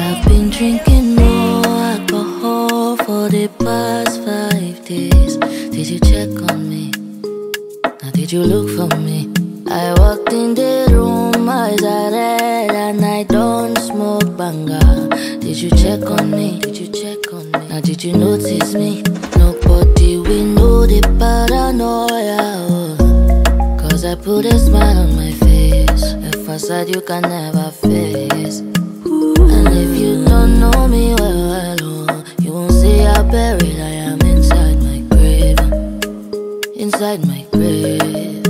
I've been drinking more alcohol for the past five days. Did you check on me? Now did you look for me? I walked in the room, eyes are red, and I don't smoke ganja. Did you check on me? Did you check on me? Now did you notice me? Nobody we know the paranoia. Cause I put a smile on my face, a facade you can never face. inside my grave